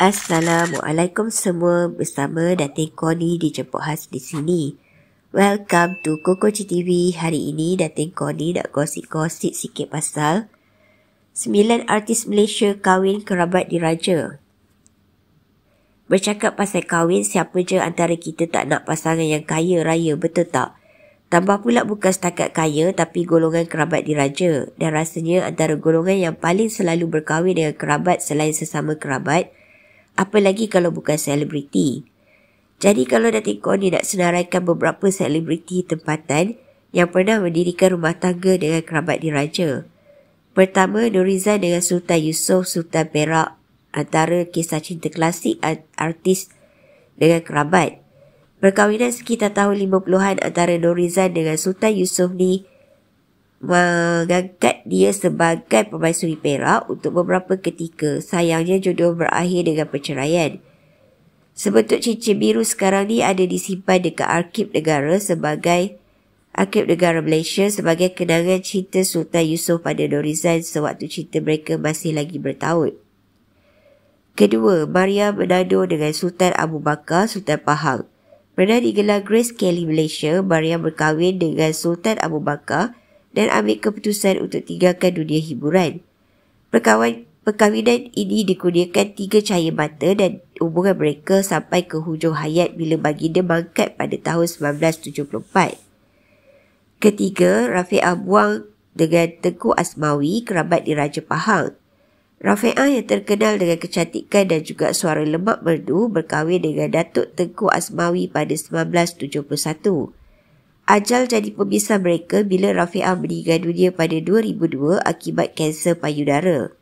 Assalamualaikum semua bersama Datin Koni di Jemput Khas di sini. Welcome to Koko TV. Hari ini Datin Koni nak gosip-gosip sikit pasal Sembilan artis Malaysia kahwin kerabat diraja. Bercakap pasal kahwin, siapa je antara kita tak nak pasangan yang kaya raya, betul tak? Tambah pula bukan setakat kaya tapi golongan kerabat diraja. Dan rasanya antara golongan yang paling selalu berkahwin dengan kerabat selain sesama kerabat apalagi kalau bukan selebriti. Jadi kalau Datin Kor ni nak senaraikan beberapa selebriti tempatan yang pernah mendirikan rumah tangga dengan kerabat diraja. Pertama, Nurizan dengan Sultan Yusof Sultan Perak antara kisah cinta klasik artis dengan kerabat. Perkahwinan sekitar tahun 50-an antara Nurizan dengan Sultan Yusof ni mengangkat dia sebagai permaisuri Perak untuk beberapa ketika. Sayangnya jodoh berakhir dengan perceraian. Sebentuk cincin biru sekarang ni ada disimpan dekat Arkib Negara sebagai Arkib Negara Malaysia sebagai kenangan cinta Sultan Yusof pada Norizan sewaktu cinta mereka masih lagi bertaut. Kedua, Maria Menado dengan Sultan Abu Bakar Sultan Pahang. Pernah digelar Grace Kelly Malaysia, Maria berkahwin dengan Sultan Abu Bakar dan ambil keputusan untuk tinggalkan dunia hiburan. Perkawan, perkahwinan ini dikurniakan tiga cahaya mata dan hubungan mereka sampai ke hujung hayat bila baginda mangkat pada tahun 1974. Ketiga, Rafi'ah Buang dengan Tengku Asmawi, kerabat di Raja Pahang. Rafi'ah yang terkenal dengan kecantikan dan juga suara lemak merdu berkahwin dengan Datuk Tengku Asmawi pada 1971. Ajal jadi pemisah mereka bila Rafi'ah meninggal dunia pada 2002 akibat kanser payudara.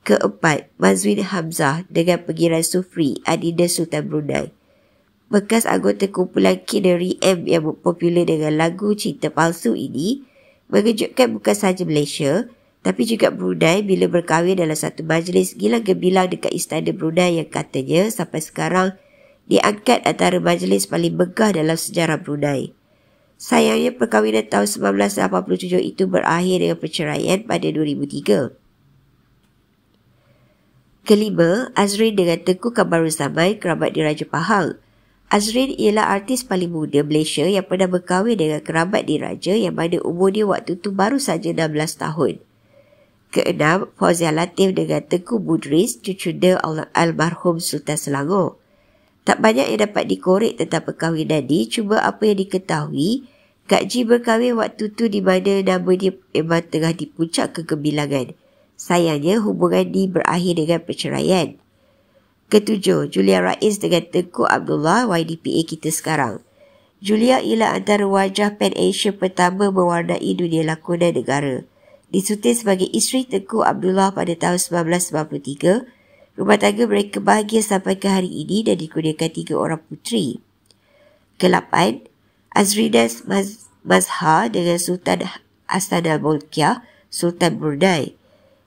Keempat, Mazwin Hamzah dengan pengiran Sufri, Adinda Sultan Brunei. Bekas anggota kumpulan Kinery M yang popular dengan lagu Cinta Palsu ini mengejutkan bukan sahaja Malaysia tapi juga Brunei bila berkahwin dalam satu majlis gila gembilang dekat Istana Brunei yang katanya sampai sekarang diangkat antara majlis paling megah dalam sejarah Brunei. Sayangnya perkahwinan tahun 1987 itu berakhir dengan perceraian pada 2003. Kelima, Azrin dengan Tengku Kabaruzaman kerabat di Raja Pahang. Azrin ialah artis paling muda Malaysia yang pernah berkahwin dengan kerabat di Raja yang mana umur dia waktu itu baru saja 16 tahun. Keenam, Fauzia Latif dengan Tengku Budris, cucu dia almarhum Sultan Selangor. Tak banyak yang dapat dikorek tentang perkahwinan ni, cuma apa yang diketahui, Kak Ji berkahwin waktu tu di mana nama dia memang tengah di puncak kegembilangan. Sayangnya hubungan ni berakhir dengan perceraian. Ketujuh, Julia Rais dengan Tengku Abdullah YDPA kita sekarang. Julia ialah antara wajah Pan Asia pertama mewarnai dunia lakonan negara. Disutin sebagai isteri Tengku Abdullah pada tahun 1993, rumah tangga mereka bahagia sampai ke hari ini dan dikurniakan tiga orang puteri. Kelapan, Azridas Maz Mazhar dengan Sultan Hassan al-Mulkiyah, Sultan Brunei.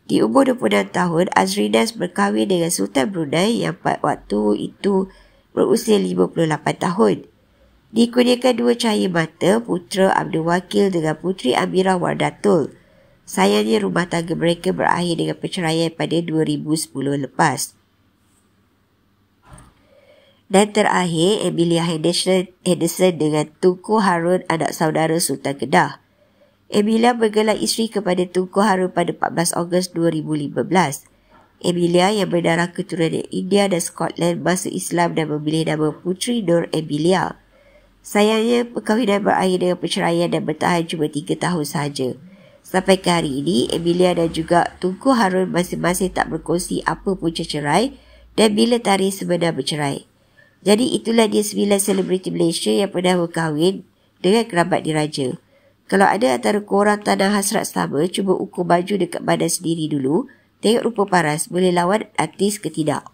Di umur 26 tahun, Azridas berkahwin dengan Sultan Brunei yang pada waktu itu berusia 58 tahun. Dikurniakan dua cahaya mata, putera Abdul Wakil dengan puteri Amirah Wardatul. Sayangnya rumah tangga mereka berakhir dengan perceraian pada 2010 lepas. Dan terakhir, Emilia Henderson, Henderson dengan Tunku Harun anak saudara Sultan Kedah. Emilia bergelar isteri kepada Tunku Harun pada 14 Ogos 2015. Emilia yang berdarah keturunan India dan Scotland masuk Islam dan memilih nama Putri Nur Emilia. Sayangnya, perkahwinan berakhir dengan perceraian dan bertahan cuma 3 tahun sahaja. Sampai ke hari ini, Emilia dan juga Tunku Harun masing-masing tak berkongsi apa punca cerai dan bila tarikh sebenar bercerai. Jadi itulah dia sembilan selebriti Malaysia yang pernah berkahwin dengan kerabat diraja. Kalau ada antara korang tanah hasrat sama, cuba ukur baju dekat badan sendiri dulu. Tengok rupa paras, boleh lawan artis ke tidak.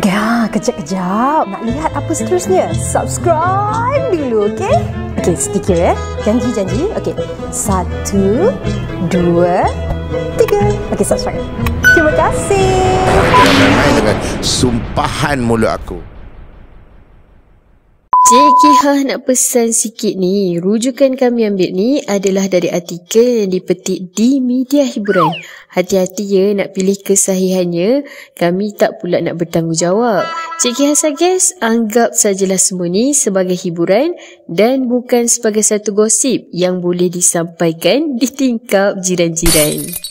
Ya, kejap-kejap. Nak lihat apa seterusnya? Subscribe dulu, okey? Okey, sedikit ya. Janji-janji. Okey. Satu, dua, tiga. Okey, subscribe. Terima kasih. Dengan sumpahan mulut aku. Cik Kihah nak pesan sikit ni. Rujukan kami ambil ni adalah dari artikel yang dipetik di media hiburan. Hati-hati ya nak pilih kesahihannya. Kami tak pula nak bertanggungjawab. Cik Kihah suggest anggap sajalah semua ni sebagai hiburan dan bukan sebagai satu gosip yang boleh disampaikan di tingkap jiran-jiran.